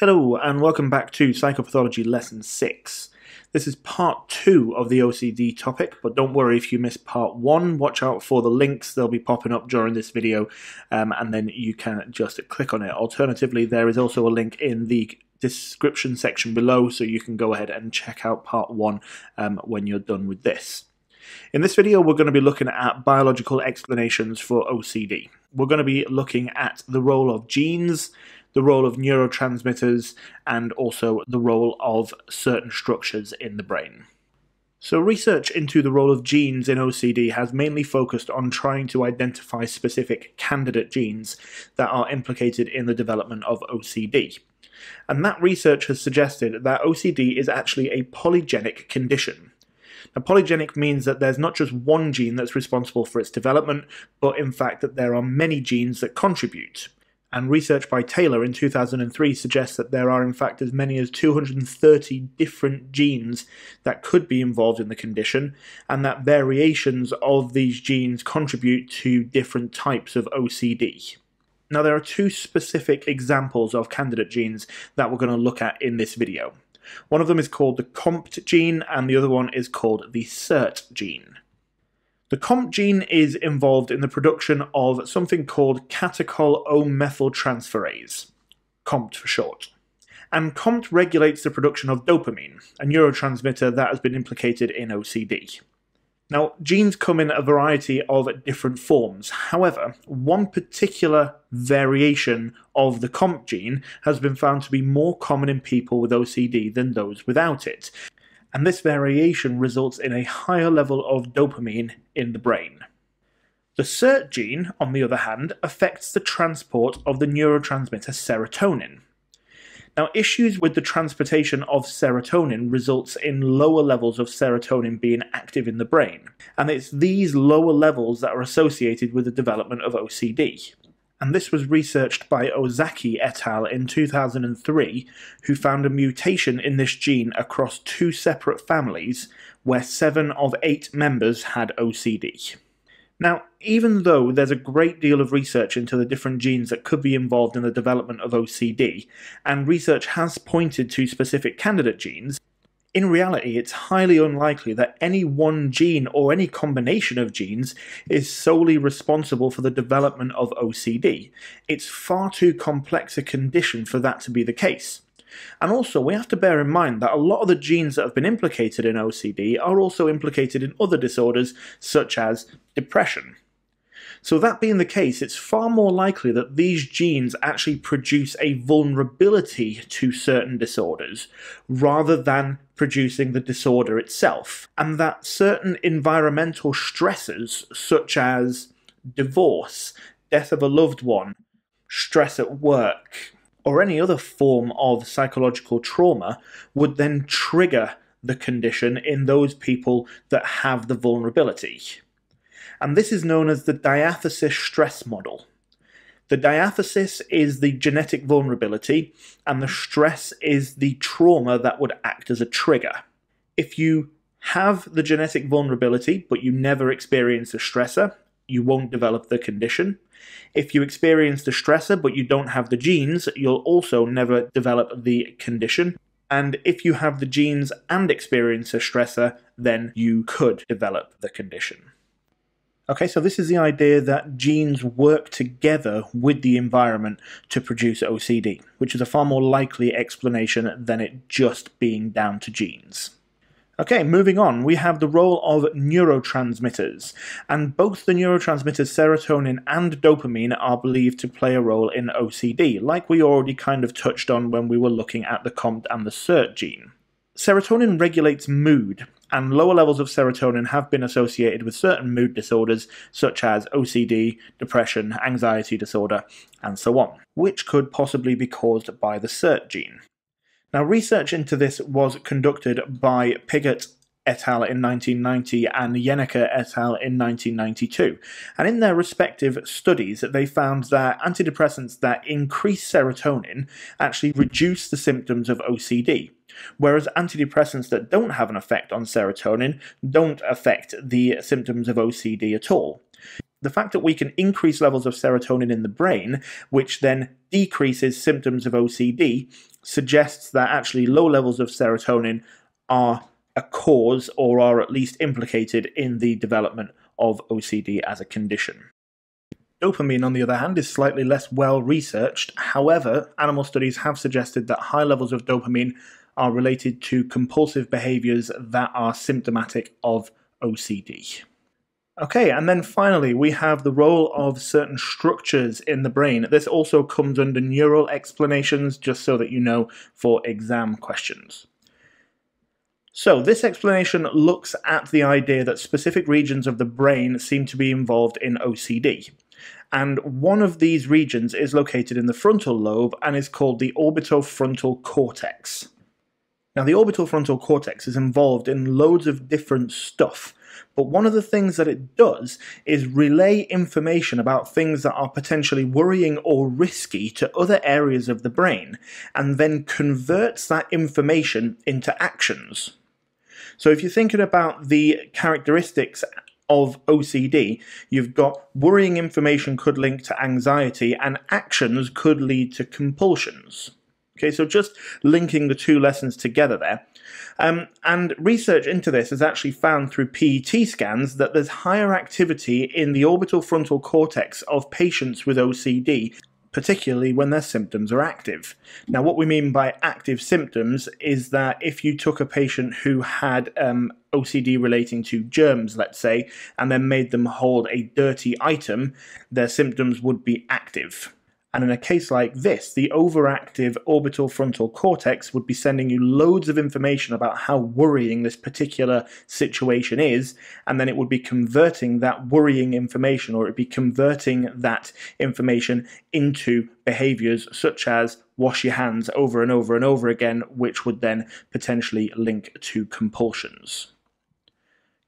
Hello and welcome back to Psychopathology Lesson 6. This is part 2 of the OCD topic, but don't worry if you missed part 1, watch out for the links, they'll be popping up during this video, um, and then you can just click on it. Alternatively, there is also a link in the description section below, so you can go ahead and check out part 1 um, when you're done with this. In this video, we're going to be looking at biological explanations for OCD. We're going to be looking at the role of genes, the role of neurotransmitters, and also the role of certain structures in the brain. So, research into the role of genes in OCD has mainly focused on trying to identify specific candidate genes that are implicated in the development of OCD. And that research has suggested that OCD is actually a polygenic condition. Now, polygenic means that there's not just one gene that's responsible for its development, but in fact that there are many genes that contribute and research by Taylor in 2003 suggests that there are in fact as many as 230 different genes that could be involved in the condition, and that variations of these genes contribute to different types of OCD. Now, there are two specific examples of candidate genes that we're going to look at in this video. One of them is called the COMT gene, and the other one is called the SERT gene. The COMT gene is involved in the production of something called catechol O-methyltransferase, COMT for short. And COMT regulates the production of dopamine, a neurotransmitter that has been implicated in OCD. Now, genes come in a variety of different forms. However, one particular variation of the COMT gene has been found to be more common in people with OCD than those without it and this variation results in a higher level of dopamine in the brain. The SERT gene, on the other hand, affects the transport of the neurotransmitter serotonin. Now, issues with the transportation of serotonin results in lower levels of serotonin being active in the brain, and it's these lower levels that are associated with the development of OCD and this was researched by Ozaki et al. in 2003, who found a mutation in this gene across two separate families, where seven of eight members had OCD. Now, even though there's a great deal of research into the different genes that could be involved in the development of OCD, and research has pointed to specific candidate genes, in reality, it's highly unlikely that any one gene or any combination of genes is solely responsible for the development of OCD. It's far too complex a condition for that to be the case. And also, we have to bear in mind that a lot of the genes that have been implicated in OCD are also implicated in other disorders, such as depression. So, that being the case, it's far more likely that these genes actually produce a vulnerability to certain disorders rather than producing the disorder itself, and that certain environmental stresses, such as divorce, death of a loved one, stress at work, or any other form of psychological trauma, would then trigger the condition in those people that have the vulnerability and this is known as the diathesis stress model. The diathesis is the genetic vulnerability, and the stress is the trauma that would act as a trigger. If you have the genetic vulnerability, but you never experience the stressor, you won't develop the condition. If you experience the stressor, but you don't have the genes, you'll also never develop the condition. And if you have the genes and experience a stressor, then you could develop the condition. Okay, so this is the idea that genes work together with the environment to produce OCD, which is a far more likely explanation than it just being down to genes. Okay, moving on, we have the role of neurotransmitters, and both the neurotransmitters serotonin and dopamine are believed to play a role in OCD, like we already kind of touched on when we were looking at the COMT and the SERT gene. Serotonin regulates mood, and lower levels of serotonin have been associated with certain mood disorders such as OCD, depression, anxiety disorder, and so on, which could possibly be caused by the SERT gene. Now, research into this was conducted by Pigott et al. in 1990 and Yenneker et al. in 1992. And in their respective studies, they found that antidepressants that increase serotonin actually reduce the symptoms of OCD whereas antidepressants that don't have an effect on serotonin don't affect the symptoms of OCD at all. the fact that we can increase levels of serotonin in the brain, which then decreases symptoms of OCD, suggests that actually low levels of serotonin are a cause or are at least implicated in the development of OCD as a condition. Dopamine, on the other hand, is slightly less well researched. However, animal studies have suggested that high levels of dopamine are related to compulsive behaviors that are symptomatic of OCD. Okay, and then finally, we have the role of certain structures in the brain. This also comes under neural explanations, just so that you know for exam questions. So, this explanation looks at the idea that specific regions of the brain seem to be involved in OCD. And one of these regions is located in the frontal lobe and is called the orbitofrontal cortex. Now, the orbitofrontal cortex is involved in loads of different stuff, but one of the things that it does is relay information about things that are potentially worrying or risky to other areas of the brain, and then converts that information into actions. So if you're thinking about the characteristics of OCD, you've got worrying information could link to anxiety, and actions could lead to compulsions. Okay, so just linking the two lessons together there. Um, and research into this has actually found through PET scans that there's higher activity in the orbital frontal cortex of patients with OCD particularly when their symptoms are active. Now, what we mean by active symptoms is that if you took a patient who had um, OCD relating to germs, let's say, and then made them hold a dirty item, their symptoms would be active. And in a case like this, the overactive orbital frontal cortex would be sending you loads of information about how worrying this particular situation is, and then it would be converting that worrying information, or it would be converting that information into behaviors such as wash your hands over and over and over again, which would then potentially link to compulsions.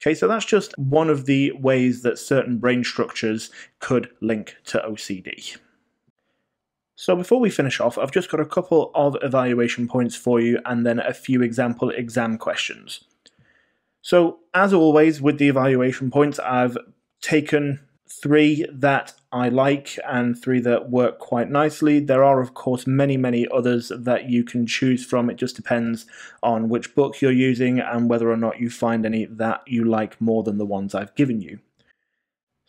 Okay, so that's just one of the ways that certain brain structures could link to OCD. So before we finish off, I've just got a couple of evaluation points for you and then a few example exam questions. So as always with the evaluation points, I've taken three that I like and three that work quite nicely. There are, of course, many, many others that you can choose from. It just depends on which book you're using and whether or not you find any that you like more than the ones I've given you.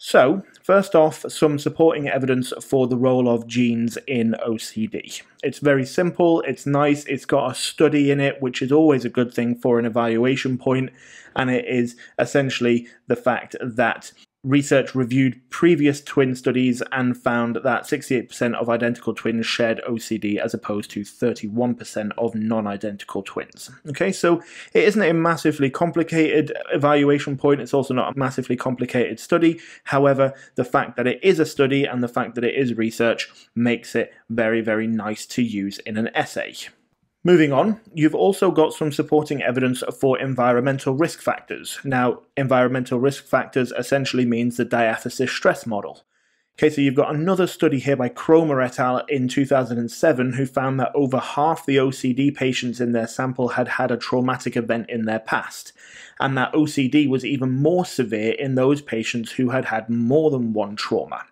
So, first off, some supporting evidence for the role of genes in OCD. It's very simple, it's nice, it's got a study in it, which is always a good thing for an evaluation point, and it is essentially the fact that Research reviewed previous twin studies and found that 68% of identical twins shared OCD as opposed to 31% of non identical twins. Okay, so it isn't a massively complicated evaluation point, it's also not a massively complicated study. However, the fact that it is a study and the fact that it is research makes it very, very nice to use in an essay. Moving on, you've also got some supporting evidence for environmental risk factors. Now, environmental risk factors essentially means the diathesis stress model. Okay, so you've got another study here by Cromer et al. in 2007 who found that over half the OCD patients in their sample had had a traumatic event in their past, and that OCD was even more severe in those patients who had had more than one trauma.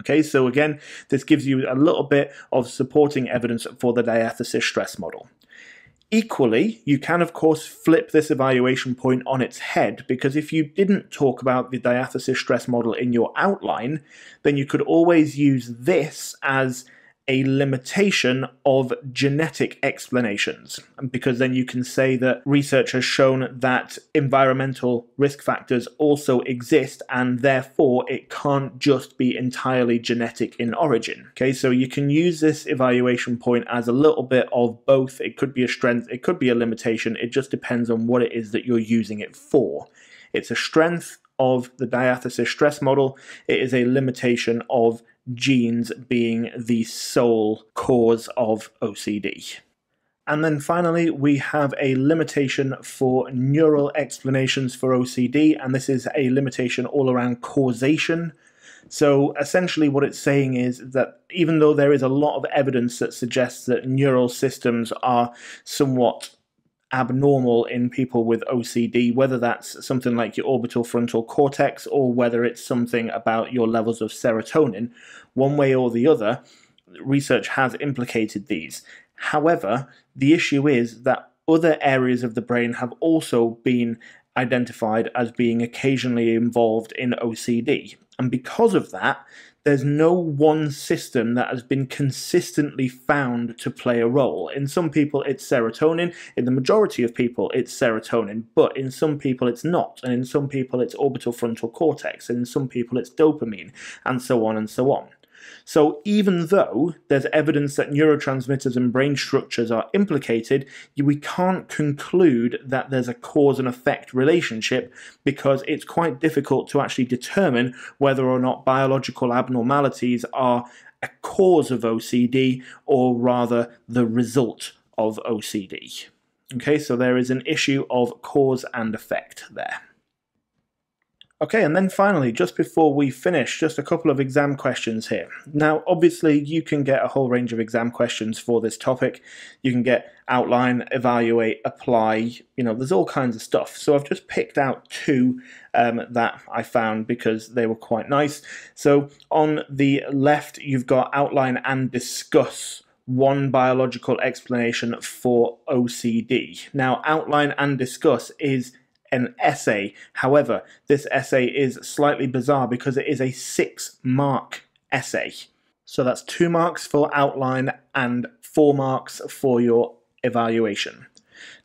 Okay, so again, this gives you a little bit of supporting evidence for the diathesis stress model. Equally, you can of course flip this evaluation point on its head because if you didn't talk about the diathesis stress model in your outline, then you could always use this as a limitation of genetic explanations, because then you can say that research has shown that environmental risk factors also exist and therefore it can't just be entirely genetic in origin. Okay, so you can use this evaluation point as a little bit of both. It could be a strength, it could be a limitation, it just depends on what it is that you're using it for. It's a strength of the diathesis stress model, it is a limitation of genes being the sole cause of OCD. And then finally, we have a limitation for neural explanations for OCD, and this is a limitation all around causation. So essentially, what it's saying is that even though there is a lot of evidence that suggests that neural systems are somewhat abnormal in people with OCD, whether that's something like your orbital frontal cortex or whether it's something about your levels of serotonin, one way or the other, research has implicated these. However, the issue is that other areas of the brain have also been identified as being occasionally involved in OCD. And because of that, there's no one system that has been consistently found to play a role. In some people, it's serotonin. In the majority of people, it's serotonin. But in some people, it's not. And in some people, it's orbital frontal cortex. And in some people, it's dopamine, and so on and so on. So even though there's evidence that neurotransmitters and brain structures are implicated, we can't conclude that there's a cause and effect relationship because it's quite difficult to actually determine whether or not biological abnormalities are a cause of OCD or rather the result of OCD. Okay, so there is an issue of cause and effect there. Okay, and then finally, just before we finish, just a couple of exam questions here. Now, obviously, you can get a whole range of exam questions for this topic. You can get outline, evaluate, apply, you know, there's all kinds of stuff. So I've just picked out two um, that I found because they were quite nice. So on the left, you've got outline and discuss one biological explanation for OCD. Now, outline and discuss is an essay. However, this essay is slightly bizarre because it is a six mark essay. So that's two marks for outline and four marks for your evaluation.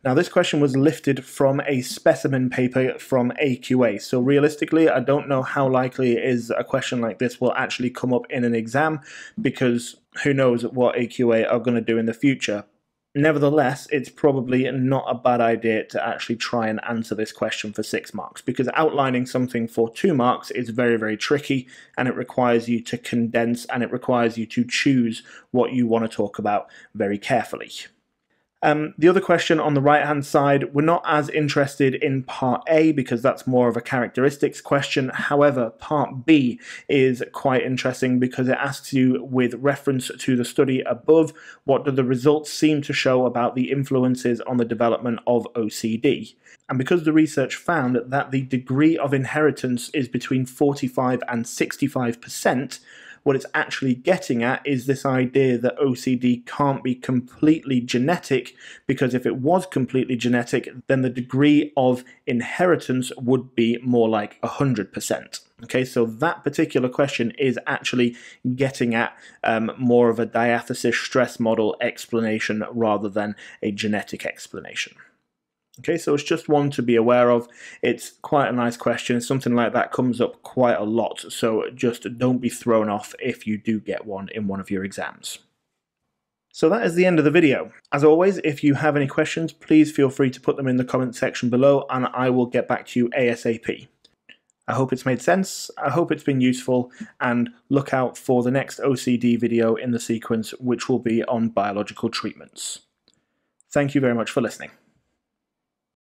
Now, this question was lifted from a specimen paper from AQA. So, realistically, I don't know how likely it is a question like this will actually come up in an exam because who knows what AQA are going to do in the future. Nevertheless, it's probably not a bad idea to actually try and answer this question for six marks because outlining something for two marks is very, very tricky and it requires you to condense and it requires you to choose what you want to talk about very carefully. Um, the other question on the right hand side, we're not as interested in part A because that's more of a characteristics question. However, part B is quite interesting because it asks you, with reference to the study above, what do the results seem to show about the influences on the development of OCD? And because the research found that the degree of inheritance is between 45 and 65 percent, what it's actually getting at is this idea that OCD can't be completely genetic, because if it was completely genetic, then the degree of inheritance would be more like 100%. Okay, so that particular question is actually getting at um, more of a diathesis stress model explanation rather than a genetic explanation. Okay, so it's just one to be aware of. It's quite a nice question. Something like that comes up quite a lot, so just don't be thrown off if you do get one in one of your exams. So that is the end of the video. As always, if you have any questions, please feel free to put them in the comment section below and I will get back to you ASAP. I hope it's made sense, I hope it's been useful, and look out for the next OCD video in the sequence, which will be on biological treatments. Thank you very much for listening.